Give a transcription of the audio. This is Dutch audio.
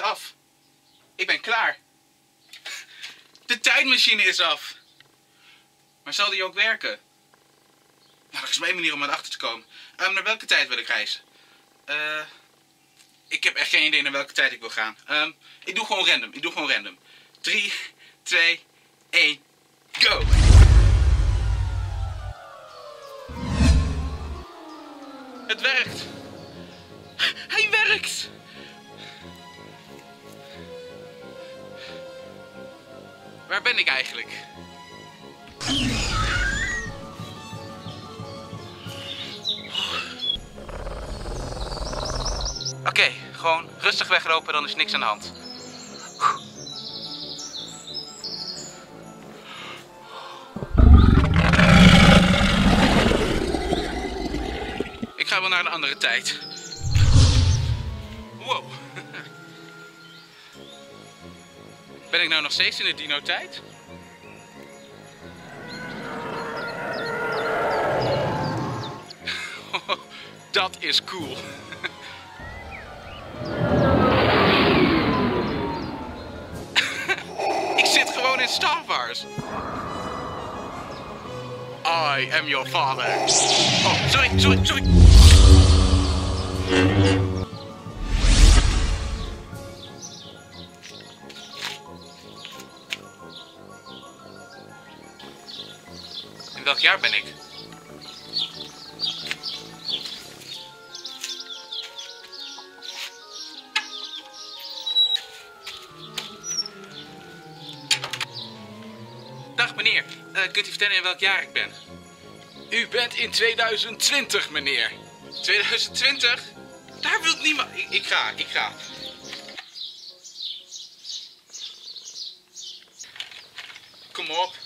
af. Ik ben klaar. De tijdmachine is af. Maar zal die ook werken? Nou, er is maar manier om erachter te komen. Ehm, naar welke tijd wil ik reizen? Eh, ik heb echt geen idee naar welke tijd ik wil gaan. Ehm, ik doe gewoon random. Ik doe gewoon random. 3, 2, 1, go! Het werkt! Waar ben ik eigenlijk? Oké, gewoon rustig weglopen, dan is niks aan de hand. Ik ga wel naar een andere tijd. Ben ik nou nog steeds in de dino-tijd? Dat is cool. Ik zit gewoon in Star Wars. I am your father. Oh, sorry, sorry, sorry. Welk jaar ben ik? Dag meneer, Eh, kunt u vertellen in welk jaar ik ben? U bent in 2020 meneer. 2020? Daar wil niemand... Ik, ik ga, ik ga. Kom op.